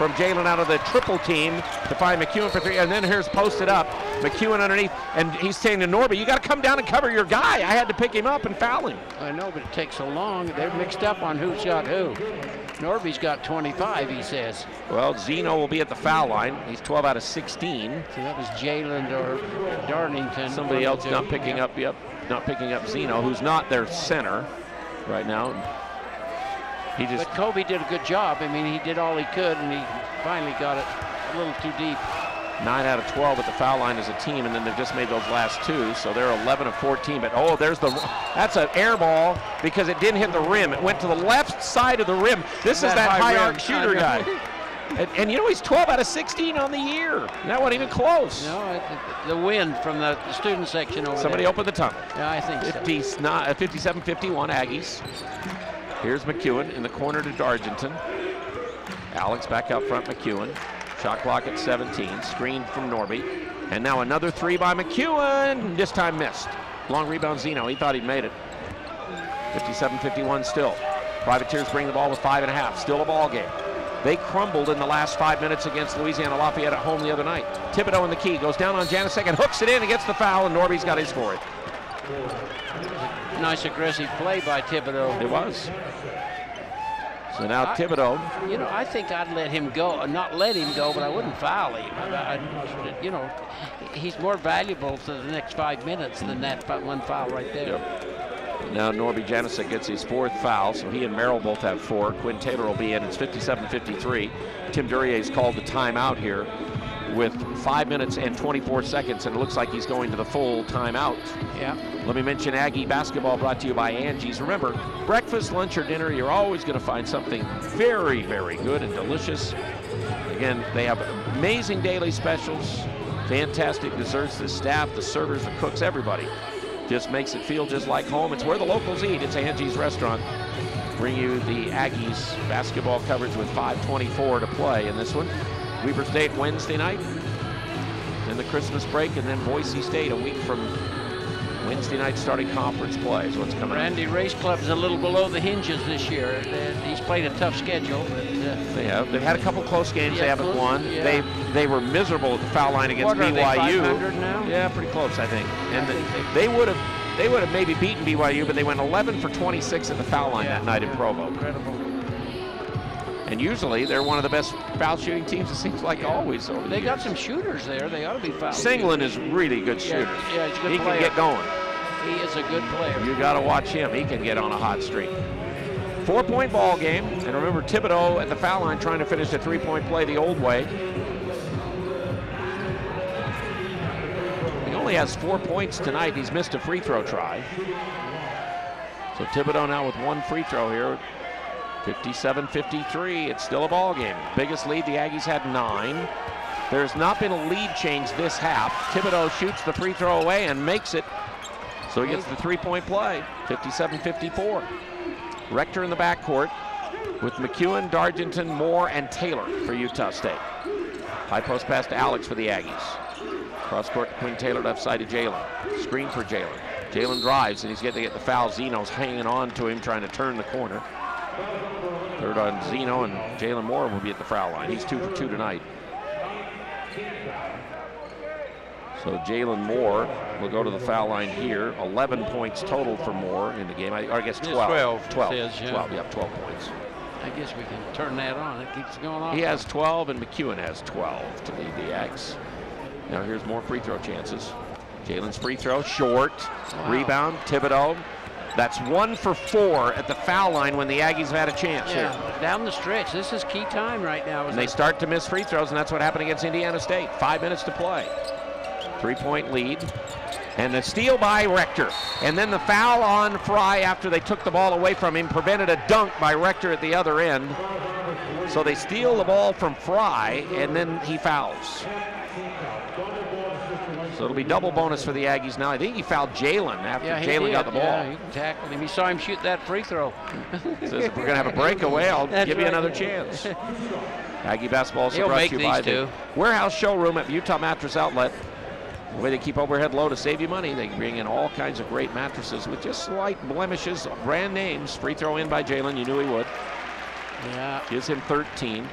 from Jalen out of the triple team to find McEwen for three. And then here's posted up. McEwen underneath. And he's saying to Norby, you got to come down and cover your guy. I had to pick him up and foul him. I know, but it takes so long. They're mixed up on who's got who. Norby's got 25, he says. Well, Zeno will be at the foul line. He's 12 out of 16. So that was Jalen or Darlington. Somebody else not picking Yeah. up, yep, not picking up Zeno, who's not their center right now. He just But Koby did a good job. I mean, he did all he could, and he finally got it a little too deep. 9 out of 12 at the foul line as a team, and then they've just made those last two, so they're 11 of 14. But oh, there's the that's an air ball because it didn't hit the rim. It went to the left side of the rim. This is That that high high arc shooter guy. And, and you know he's 12 out of 16 on the year. That wasn't even close. No, it, the wind from the, student section over Somebody there. open the tunnel. Yeah, I think so. 50, uh, 57-51 Aggies. Here's McEwen in the corner to Dargenton. Alex back out front, McEwen. Shot clock at 17. Screen from Norby. And now another three by McEwen. This time missed. Long rebound Zeno. He thought he'd made it. 57-51 still. Privateers bring the ball with five and a half. Still a ball game. They crumbled in the last five minutes against Louisiana Lafayette at home the other night. Thibodeaux in the key goes down on Janicek and hooks it in and gets the foul, and Norby's got his fourth. Nice aggressive play by Thibodeaux. It was. So now I- Thibodeaux, You know, I think I'd let him go, not let him go, but I wouldn't foul him. I, I- you know, he's more valuable to the next five minutes than that one foul right there. now Norby Janicek gets his fourth foul, so he and Merrill both have four. Quinn Taylor will be in. It's 57-53. Tim Duryea's called the timeout here with five minutes and 24 seconds, and it looks like he's going to the full timeout. Yeah. Let me mention Aggie basketball brought to you by Angie's. Remember, breakfast, lunch, or dinner, you're always going to find something very, very good and delicious. Again, they have amazing daily specials, fantastic desserts. The staff, the servers, the cooks, everybody just makes it feel just like home. It's where the locals eat. It's Angie's Restaurant. Bring you the Aggies basketball coverage with 5:24 to play in this one. Weber State Wednesday night, then the Christmas break, and then Boise State a week from Wednesday night starting conference play So what's coming up. Randy Rahe's Club's a little below the hinges this year. They- He's played a tough schedule, but uh, They have. They've had a couple close games they haven't won. yeah. They they were miserable at the foul line against What they, BYU. 500 now? Yeah, pretty close, I think. And I the- think they would have they would have maybe beaten BYU, but they went 11 for 26 at the foul line Yeah, that night in Provo. Incredible. And usually they're one of the best foul shooting teams. It seems like always over the They got years. some shooters there. They ought to be fouled. Singleton is really good Yeah, shooter. yeah, he's a good he player. can get going. He is a good player. You got to watch him. He can get on a hot streak. Four point ball game. And remember, Thibodeaux at the foul line trying to finish a three point play the old way. He only has four points tonight. He's missed a free throw try. So Thibodeaux now with one free throw here. 57 53. It's still a ball game. Biggest lead the Aggies had nine. There's not been a lead change this half. Thibodeaux shoots the free throw away and makes it. So he gets the three point play. 57 54. Rector in the backcourt with McEwen, Dargenton, Moore, and Taylor for Utah State. High post pass to Alex for the Aggies. Cross court to Quinn Taylor, left side to Jalen. Screen for Jalen. Jalen drives and he's getting to get the foul. Zeno's hanging on to him, trying to turn the corner. Third on Zeno, and Jalen Moore will be at the foul line. He's two for two tonight. So Jalen Moore will go to the foul line here. 11 points total for Moore in the game. I, I guess 12. 12, 12. says, yeah. 12, yeah, 12 points. I guess we can turn that on. It keeps going on. He has 12, and McEwen has 12 to lead the X. Now here's more free throw chances. Jalen's free throw, short. Wow. Rebound, Thibodeaux. That's one for four at the foul line when the Aggies have had a chance here. Yeah, down the stretch. This is key time right now. And they start to miss free throws, and that's what happened against Indiana State. Five minutes to play. Three point lead. And the steal by Rector. And then the foul on Frye after they took the ball away from him prevented a dunk by Rector at the other end. So they steal the ball from Frye, and then he fouls. So it'll be double bonus for the Aggies now. I think he fouled Jalen after Yeah, Jalen got the ball. Yeah, he tackled him. He saw him shoot that free throw. Says if we're going to have a breakaway, I'll That's give you another chance. Aggie basketball is He'll brought to you by these the. Warehouse Showroom at Utah Mattress Outlet. The way they keep overhead low to save you money, they bring in all kinds of great mattresses with just slight blemishes, brand names. Free throw in by Jalen, you knew he would. Yeah. Gives him 13.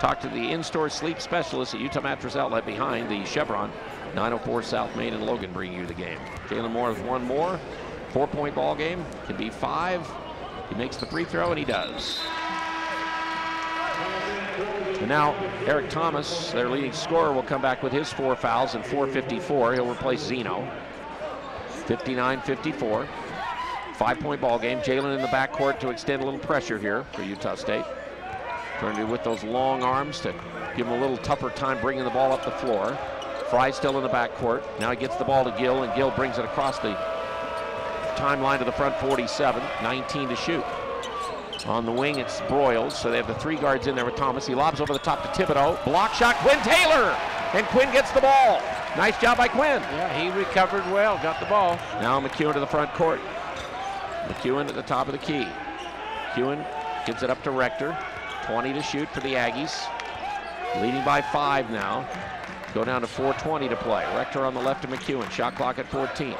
Talk to the in-store sleep specialist at Utah Mattress Outlet behind the Chevron. 904 South Main and Logan bring you the game. Jalen Moore with one more. Four-point ball game. Can be five. He makes the free throw, and he does. And now Eric Thomas, their leading scorer, will come back with his four fouls and 454. He'll replace Zeno. 59-54. Five-point ball game. Jalen in the backcourt to extend a little pressure here for Utah State. Trying to do with those long arms to give him a little tougher time bringing the ball up the floor. Frye still in the backcourt. Now he gets the ball to Gill, and Gill brings it across the timeline to the front 47. 19 to shoot. On the wing, it's Broyles, so they have the three guards in there with Thomas. He lobs over the top to Thibodeaux. Block shot, Quinn Taylor! And Quinn gets the ball. Nice job by Quinn. Yeah, he recovered well, got the ball. Now McEwen to the front court. McEwen at the top of the key. McEwen gives it up to Rector. 20 to shoot for the Aggies. Leading by five now. Go down to 4.20 to play. Rector on the left of McEwen. Shot clock at 14.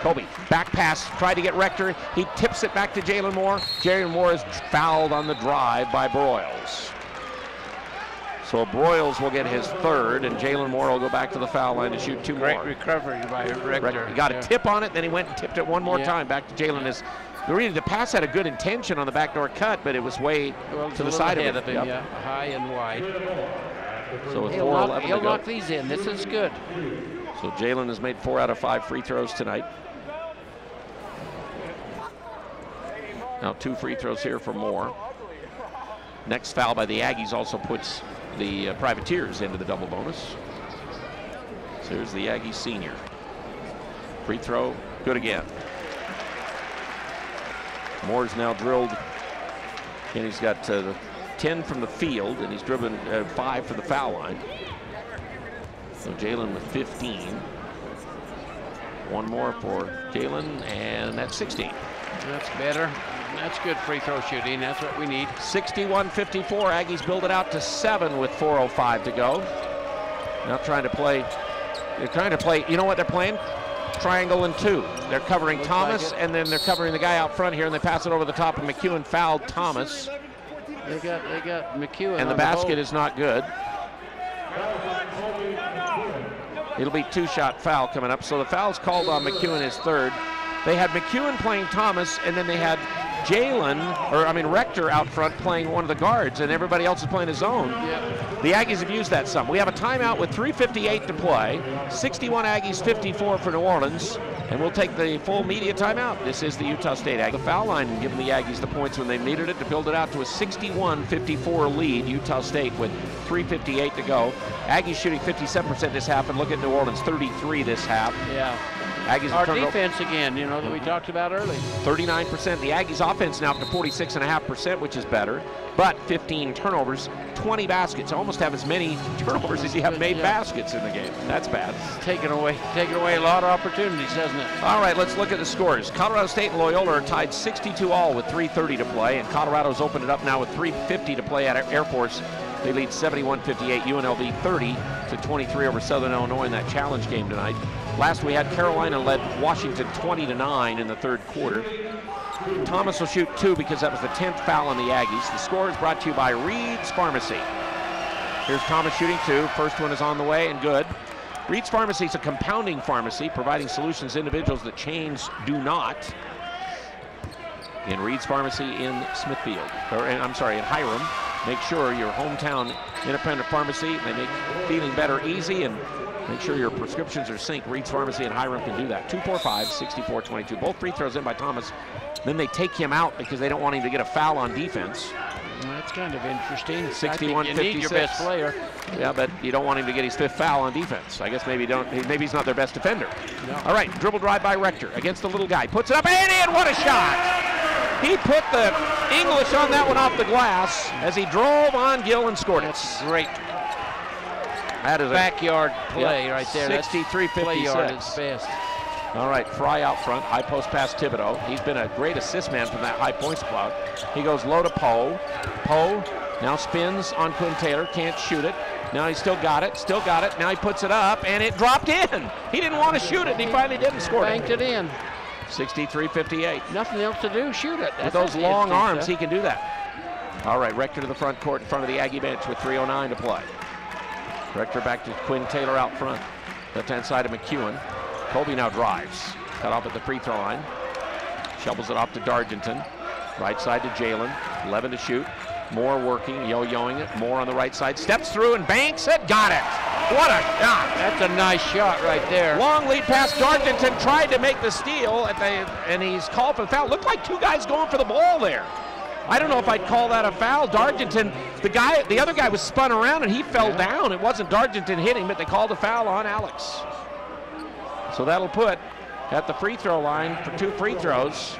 Koby, back pass, tried to get Rector. He tips it back to Jalen Moore. Jalen Moore is fouled on the drive by Broyles. So Broyles will get his third, and Jalen Moore will go back to the foul line to shoot two Great more. Great recovery by Rector. He got Yeah. a tip on it, then he went and tipped it one more Yeah. time back to Jalen. His really the pass had a good intention on the backdoor cut, but it was way Well, to the side of it. him, Yep. yeah, high and wide. So with He'll 4 knock, 11 he'll knock these in. This is good. So Jalen has made four out of five free throws tonight. Now two free throws here for Moore. Next foul by the Aggies also puts the uh, Privateers into the double bonus. So here's the Aggie senior. Free throw, good again. Moore's now drilled, and he's got uh, the 10 from the field, and he's driven uh, five for the foul line. So Jalen with 15. One more for Jalen, and that's 16. That's better. That's good free throw shooting. That's what we need. 61-54. Aggies build it out to seven with 4:05 to go. Now trying to play. They're trying to play. You know what they're playing? Triangle and two. They're covering Looks Thomas, like and then they're covering the guy out front here, and they pass it over the top. And McEwen fouled Thomas, They got they got McEwen. and the basket hole. is not good. It'll be two-shot foul coming up. So the foul's called on McEwen his third. They had McEwen playing Thomas, and then they had Jalen, or I mean Rector out front playing one of the guards, and everybody else is playing his own. Yeah. The Aggies have used that some. We have a timeout with 3.58 to play. 61 Aggies, 54 for New Orleans. And we'll take the full media timeout. This is the Utah State Aggie. The foul line giving the Aggies the points when they needed it to build it out to a 61-54 lead. Utah State with 3.58 to go. Aggies shooting 57% this half, and look at New Orleans, 33 this half. Yeah. Aggies Our over- defense again, you know, that we mm-hmm. talked about early. 39%. The Aggies offense now up to 46.5%, which is better, but 15 turnovers, 20 baskets. Almost have as many turnovers as you have made Yeah. baskets in the game. That's bad. Taking away taking away a lot of opportunities, hasn't it? All right, let's look at the scores. Colorado State and Loyola are tied 62 all with 3.30 to play, and Colorado's opened it up now with 3.50 to play at Air Force. They lead 71-58, UNLV 30 to 23 over Southern Illinois in that challenge game tonight. Last we had Carolina led Washington 20 to 9 in the third quarter. Thomas will shoot two because that was the 10th foul on the Aggies. The score is brought to you by Reed's Pharmacy. Here's Thomas shooting two. First one is on the way and good. Reed's Pharmacy is a compounding pharmacy providing solutions to individuals that chains do not. In Reed's Pharmacy in Smithfield, or in, I'm sorry, in Hyrum. Make sure your hometown independent pharmacy, they make feeling better easy and make sure your prescriptions are synced. Reed's Pharmacy in Hyrum can do that. 245 64 22. Both free throws in by Thomas. Then they take him out because they don't want him to get a foul on defense. That's kind of interesting. I 61, think you need your best player. Yeah, but you don't want him to get his fifth foul on defense. I guess maybe don't. Maybe he's not their best defender. No. All right, dribble drive by Rector against the little guy. Puts it up and in. What a shot! He put the English on that one off the glass as he drove on Gill and scored it. That's great. That is a- backyard play Yep, right there. That's 63-56. Play yard best. All right, Frye out front, high post pass Thibodeaux. He's been a great assist man from that high point spot. He goes low to Poe. Poe now spins on Quinn Taylor, can't shoot it. Now he's still got it, still got it. Now he puts it up, and it dropped in. He didn't want to shoot it, and he finally did and scored Banked it. it in. 63-58. Nothing else to do. Shoot it. With those long arms, stuff. he can do that. All right, Rector to the front court in front of the Aggie bench with 3.09 to play. Rector back to Quinn Taylor out front. Left-hand side of McEwen. Colby now drives. Cut off at the free throw line. Shovels it off to Dargenton. Right side to Jalen. 11 to shoot. Moore working, yo-yoing it. Moore on the right side. Steps through and banks it. Got it. What a shot. That's a nice shot right there. Long lead pass. Dargenton tried to make the steal, at the, and he's called for the foul. Looked like two guys going for the ball there. I don't know if I'd call that a foul. Dargenton, the guy, the other guy was spun around and he fell down. It wasn't Dargenton hitting, but they called a foul on Alex. So that'll put at the free throw line for two free throws.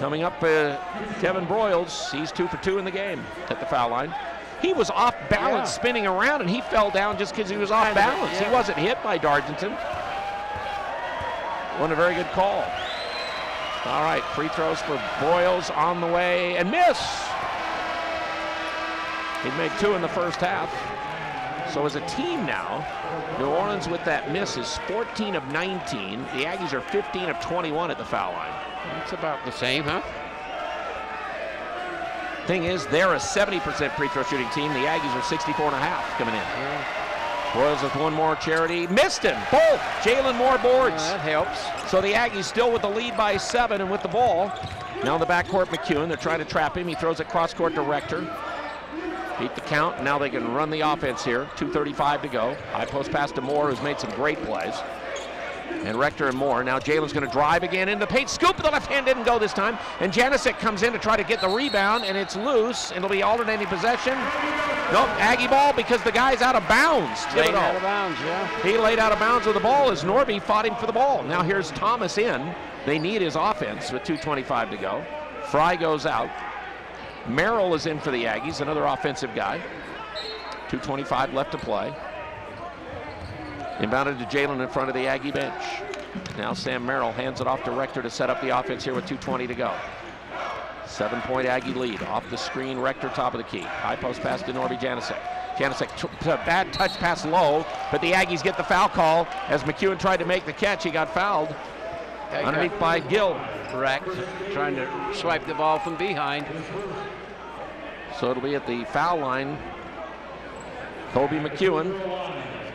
Coming up, uh, Tevin Broyles. He's two for two in the game at the foul line. He was off balance, Yeah. spinning around, and he fell down just because he was off balance. He wasn't hit by Dargenton. Wasn't a very good call. All right, free throws for Broyles on the way and miss. He'd made two in the first half. So as a team now, New Orleans with that miss is 14 of 19. The Aggies are 15 of 21 at the foul line. It's about the same, huh? Thing is, they're a 70% free throw shooting team. The Aggies are 64 and a half coming in. Yeah. Broyles with one more charity. Missed him. Both. Jalen Moore boards. Uh, that helps. So the Aggies still with the lead by seven and with the ball. Now in the backcourt, McEwen. They're trying to trap him. He throws it cross court to Rector. Beat the count. Now they can run the offense here. 2.35 to go. High post pass to Moore, who's made some great plays. And Rector and Moore. Now Jalen's going to drive again into the paint. Scoop, the left hand didn't go this time. And Janicek comes in to try to get the rebound, and it's loose. And it'll be alternating possession. Nope, Aggie ball because the guy's out of bounds. Laid out of bounds, yeah. He laid out of bounds with the ball as Norby fought him for the ball. Now here's Thomas in. They need his offense with 2.25 to go. Frye goes out. Merrill is in for the Aggies, another offensive guy. 2.25 left to play. Inbounded to Jalen in front of the Aggie bench. Now Sam Merrill hands it off to Rector to set up the offense here with 2.20 to go. Seven point Aggie lead. Off the screen, Rector top of the key. High post pass to Norby Janicek. Janicek, t- t- bad touch pass low, but the Aggies get the foul call. As McEwen tried to make the catch, he got fouled Yeah, underneath got by Gill. wrecked, trying to swipe the ball from behind. So it'll be at the foul line. Koby McEwen.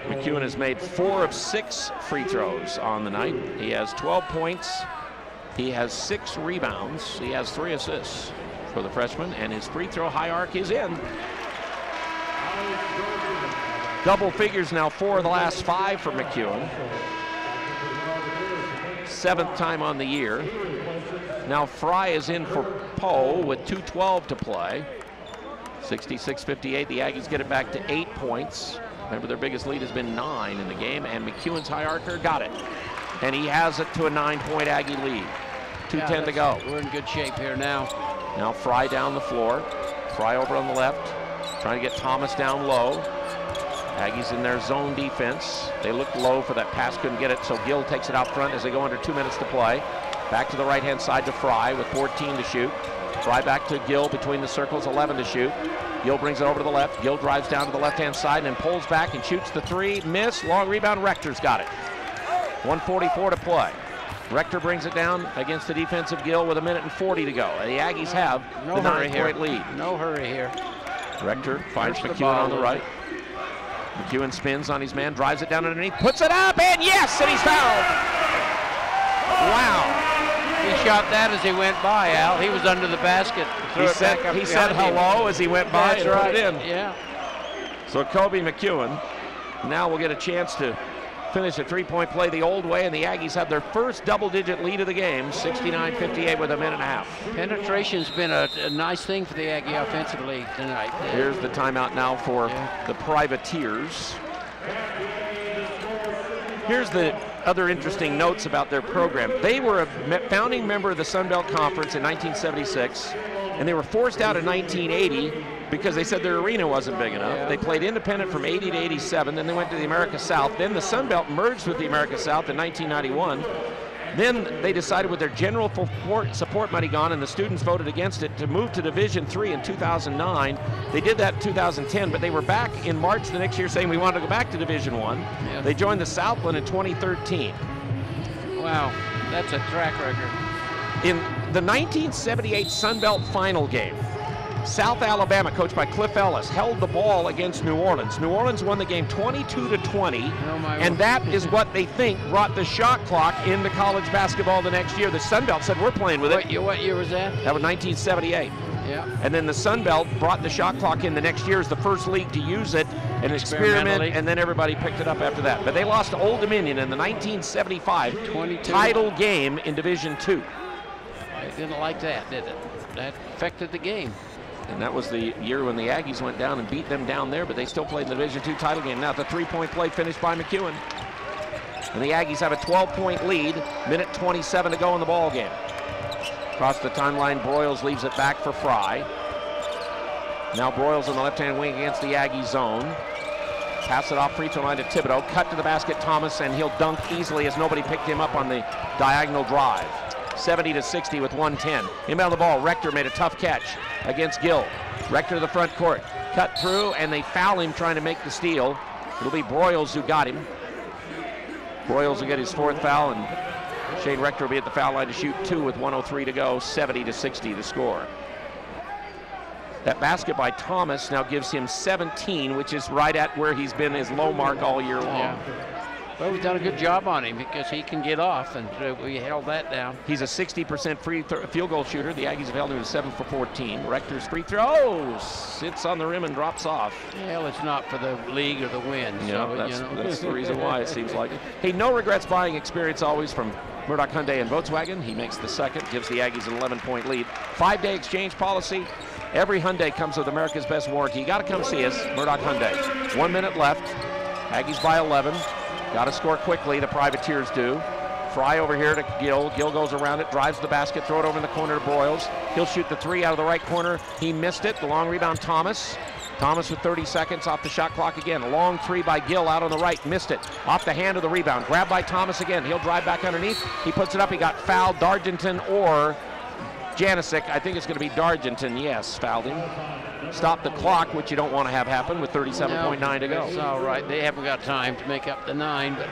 McEwen has made four of six free throws on the night. He has 12 points. He has six rebounds. He has three assists for the freshman, and his free throw high arc is in. Double figures now, four of the last five for McEwen. Seventh time on the year. Now Frye is in for Poe with 2.12 to play. 66-58. The Aggies get it back to eight points. Remember, their biggest lead has been nine in the game, and McEwen's high archer got it. And he has it to a nine-point Aggie lead. 2.10 Yeah, to go. We're in good shape here now. Now Frye down the floor. Frye over on the left, trying to get Thomas down low. Aggies in their zone defense. They looked low for that pass, couldn't get it, so Gill takes it out front as they go under two minutes to play. Back to the right-hand side to Frye with 14 to shoot. Frye back to Gill between the circles, 11 to shoot. Gill brings it over to the left. Gill drives down to the left-hand side and then pulls back and shoots the three. Miss. Long rebound. Rector's got it. 144 to play. Rector brings it down against the defensive Gill with a minute and 40 to go. The Aggies have No the nine-point lead. No hurry here. Rector finds Push McEwen on the right. McEwen spins on his man, drives it down underneath, puts it up, and yes, and he's fouled. Wow. He shot that as he went by, Al. He was under the basket. He said, he said behind him. hello as he went by That's and put it in. Yeah. So Koby McEwen now will get a chance to finish a three-point play the old way, and the Aggies have their first double-digit lead of the game, 69-58 with a minute and a half. Penetration's been a, a nice thing for the Aggie offensively tonight. Here's the timeout now for Yeah. the Privateers. Here's the other interesting notes about their program. They were a me- founding member of the Sun Belt Conference in 1976, and they were forced out in 1980 because they said their arena wasn't big enough. Yeah. They played independent from 80 to 87, then they went to the America South. Then the Sun Belt merged with the America South in 1991. Then they decided with their general support, support money gone and the students voted against it to move to Division Three in 2009. They did that in 2010, but they were back in March the next year saying we wanted to go back to Division One. Yeah. They joined the Southland in 2013. Wow, that's a track record. In the 1978 Sun Belt final game, South Alabama, coached by Cliff Ellis, held the ball against New Orleans. New Orleans won the game 22 to 20, Oh, and that is what they think brought the shot clock into college basketball the next year. The Sun Belt said we're playing with it. What year, what year was that? That was 1978. Yeah. And then the Sun Belt brought the shot clock in the next year as the first league to use it and experiment, and then everybody picked it up after that. But they lost to Old Dominion in the 1975 22. title game in Division Two. I didn't like that, did it? That affected the game. And that was the year when the Aggies went down and beat them down there, but they still played the Division II title game. Now the three-point play finished by McEwen. And the Aggies have a 12-point lead, minute 27 to go in the ball game. Across the timeline, Broyles leaves it back for Frye. Now Broyles on the left-hand wing against the Aggie zone. Pass it off free throw line to Thibodeaux. Cut to the basket, Thomas, and he'll dunk easily as nobody picked him up on the diagonal drive. 70 to 60 with 110. Inbound the ball. Rector made a tough catch against Gill. Rector to the front court. Cut through, and they foul him trying to make the steal. It'll be Broyles who got him. Broyles will get his fourth foul, and Shane Rector will be at the foul line to shoot two with 103 to go. 70 to 60 the score. That basket by Thomas now gives him 17, which is right at where he's been his low mark all year long. Yeah. Well, we've done a good job on him because he can get off, and uh, we held that down. He's a 60% free field goal shooter. The Aggies have held him to 7 for 14. Rector's free throw sits on the rim and drops off. Well, it's not for the league or the win. Yeah, so, that's, you know. that's the reason why it seems like. Hey, no regrets buying experience always from Murdock Hyundai and Volkswagen. He makes the second, gives the Aggies an 11 point lead. Five day exchange policy. Every Hyundai comes with America's best warranty. You got to come see us, Murdock Hyundai. One minute left. Aggies by 11. Got to score quickly, the Privateers do. Frye over here to Gill. Gill goes around it, drives the basket, throw it over in the corner to Broyles. He'll shoot the three out of the right corner. He missed it. The long rebound, Thomas. Thomas with 30 seconds off the shot clock again. A long three by Gill out on the right. Missed it. Off the hand of the rebound. Grabbed by Thomas again. He'll drive back underneath. He puts it up. He got fouled. Dargenton or Janicek. I think it's going to be Dargenton. Yes, fouled him. Stop the clock, which you don't want to have happen with 37.9 to It's go. all right. They haven't got time to make up the nine, but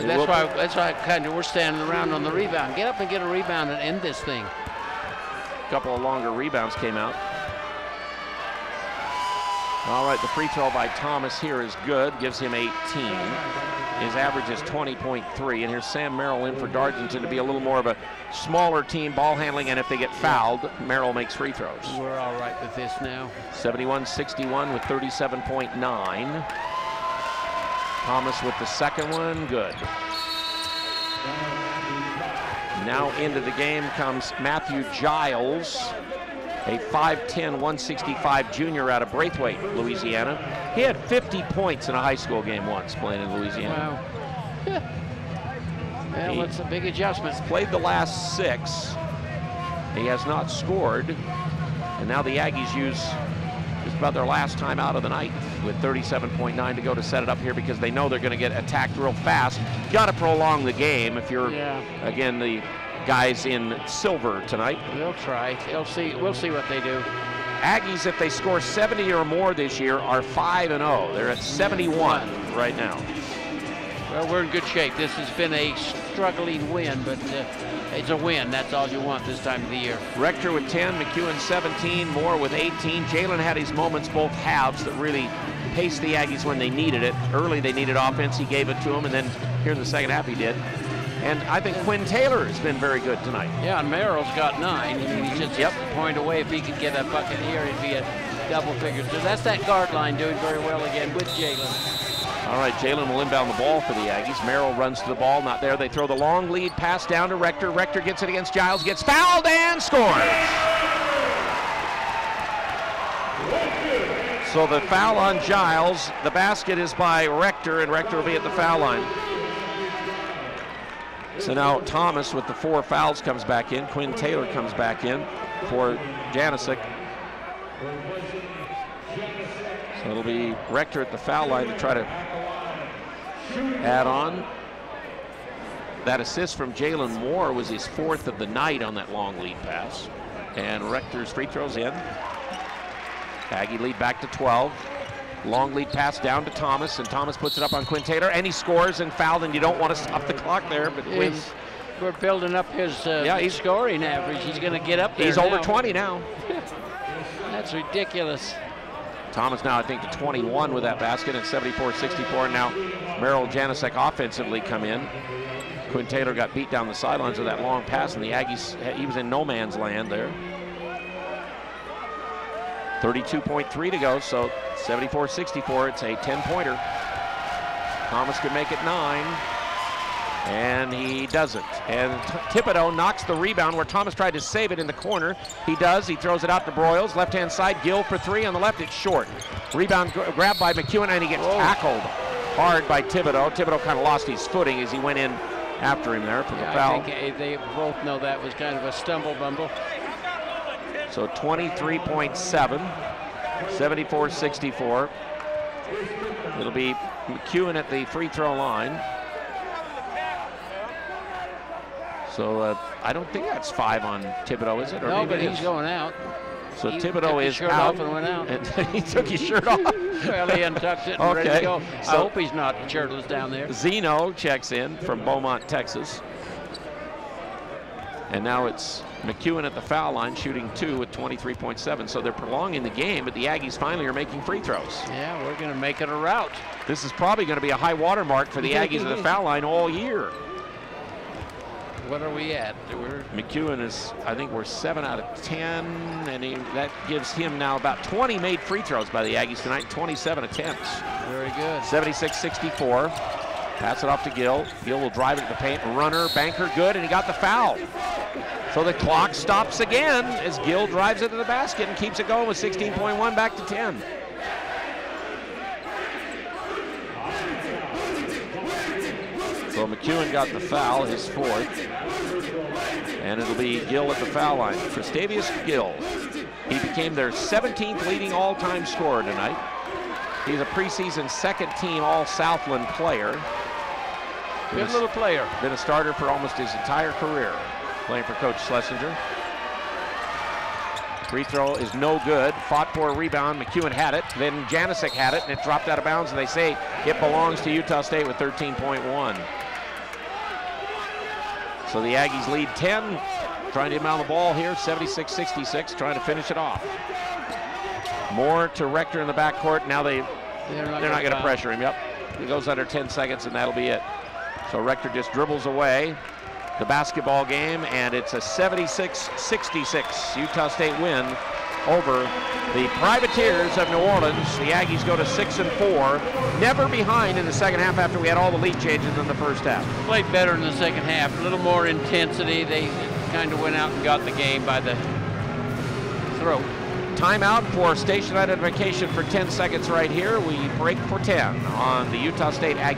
that's why that's why kind of we're standing around on the rebound. Get up and get a rebound and end this thing. A couple of longer rebounds came out. All right, the free throw by Thomas here is good, gives him 18. His average is 20.3, and here's Sam Merrill in for Dargenton to be a little more of a smaller team ball handling, and if they get fouled, Merrill makes free throws. We're all right with this now. 71-61 with 37.9. Thomas with the second one, good. Now into the game comes Matthew Giles, a 5'10", 165 junior out of Braithwaite, Louisiana. He had 50 points in a high school game once playing in Louisiana. Wow. well, He- that's a big adjustment. Played the last six. He has not scored. And now the Aggies use just about their last time out of the night with 37.9 to go to set it up here because they know they're going to get attacked real fast. Got to prolong the game if you're, Yeah. again, the guys in silver tonight. They'll try. They'll see. We'll see what they do. Aggies, if they score 70 or more this year, are 5 and 0. They're at 71 right now. Well, we're in good shape. This has been a struggling win, but uh, it's a win. That's all you want this time of the year. Rector with 10, McEwen 17, Moore with 18. Jalen had his moments both halves that really paced the Aggies when they needed it. Early they needed offense, he gave it to them, and then here in the second half he did. And I think Quinn Taylor has been very good tonight. Yeah, and Merrill's got nine. I mean, he's just Yep. a point away. If he could get a bucket here, he'd be a double figures. So that's that guard line doing very well again with Jalen. All right, Jalen will inbound the ball for the Aggies. Merrill runs to the ball, not there. They throw the long lead pass down to Rector. Rector gets it against Giles, gets fouled and scores. So the foul on Giles. The basket is by Rector, and Rector will be at the foul line. So now Thomas with the four fouls comes back in. Quinn Taylor comes back in for Janicek. So it'll be Rector at the foul line to try to add on. That assist from Jalen Moore was his fourth of the night on that long lead pass. And Rector's free throws in. Aggie lead back to 12. Long lead pass down to Thomas, and Thomas puts it up on Quinn Taylor, and he scores and fouled, and you don't want to stop the clock there, but He's, we're building up his uh, Yeah, he's- scoring average. He's going to get up there he's over 20 now. That's ridiculous. Thomas now, I think, to 21 with that basket and 74-64. Now Merrill Janicek offensively come in. Quinn Taylor got beat down the sidelines with that long pass, and the Aggies, he was in no man's land there. 32.3 to go, so 74-64. It's a 10-pointer. Thomas could make it nine, and he doesn't. And T- Thibodeaux knocks the rebound where Thomas tried to save it in the corner. He does. He throws it out to Broyles. Left-hand side, Gill for three. On the left, it's short. Rebound gr- grabbed by McEwen, and he gets Whoa. tackled hard by Thibodeaux. Thibodeaux kind of lost his footing as he went in after him there for the foul. I think uh, they both know that was kind of a stumble bumble. So 23.7, 74-64. It'll be McEwen at the free throw line. So uh, I don't think that's five on Thibodeaux, is it? Or No, but he's going out. So he Thibodeaux is shirt out. off and went out. And he took his shirt off. Well, he untucked it and ready Okay, to go. I hope he's not shirtless down there. Zeno checks in from Beaumont, Texas. And now it's McEwen at the foul line shooting two with 23.7. So they're prolonging the game, but the Aggies finally are making free throws. Yeah, we're going to make it a rout. This is probably going to be a high water mark for the Aggies at the foul line all year. What are we at? We're McEwen is, I think we're seven out of 10, and he, that gives him now about 20 made free throws by the Aggies tonight, 27 attempts. very good. 76-64. Pass it off to Gill. Gill will drive it to the paint. Runner, banker, good, and he got the foul. So the clock stops again as Gill drives it to the basket and keeps it going with 16.1 back to 10. So McEwen got the foul, his fourth. And it'll be Gill at the foul line. Christavius Gill. He became their 17th leading all-time scorer tonight. He's a preseason second team all Southland player. Good little player. been a starter for almost his entire career, playing for Coach Slessinger. Free throw is no good. Fought for a rebound. McEwen had it. Then Janicek had it, and it dropped out of bounds. And they say it belongs to Utah State with 13.1. So the Aggies lead 10. Trying to inbound the ball here, 76-66, trying to finish it off. More to Rector in the backcourt. Now they They're not, they're not going to pressure him. Yep. He goes under 10 seconds, and that'll be it. So Rector just dribbles away the basketball game, and it's a 76-66 Utah State win over the Privateers of New Orleans. The Aggies go to six and four, never behind in the second half after we had all the lead changes in the first half. Played better in the second half. A little more intensity. They kind of went out and got the game by the throat. Timeout for station identification for 10 seconds right here. We break for 10 on the Utah State Aggies.